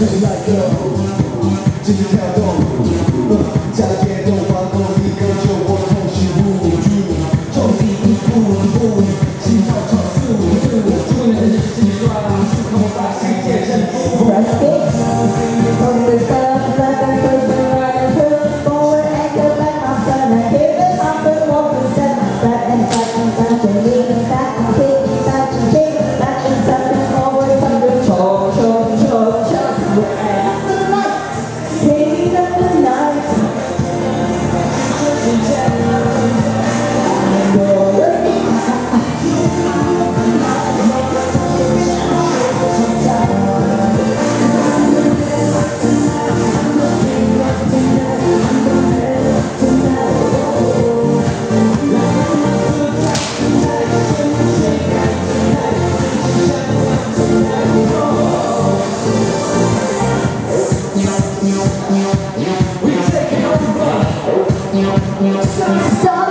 跳起 like this 跳动 uh uh 嘉宾席落座痛一步步伐清醒要放肆一次我终世界让 So.